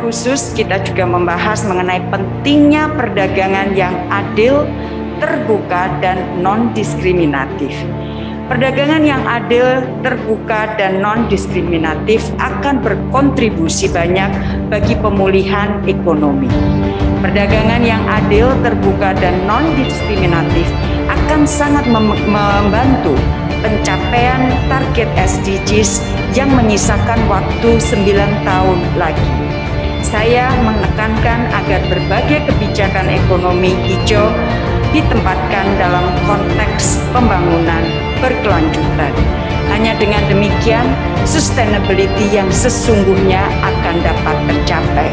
khusus kita juga membahas mengenai pentingnya perdagangan yang adil, terbuka, dan non-diskriminatif. Perdagangan yang adil, terbuka, dan non-diskriminatif akan berkontribusi banyak bagi pemulihan ekonomi. Perdagangan yang adil, terbuka, dan non-diskriminatif akan sangat membantu pencapaian target SDGs yang menyisakan waktu 9 tahun lagi. Saya menekankan agar berbagai kebijakan ekonomi hijau ditempatkan dalam konteks pembangunan berkelanjutan. Hanya dengan demikian, sustainability yang sesungguhnya akan dapat tercapai.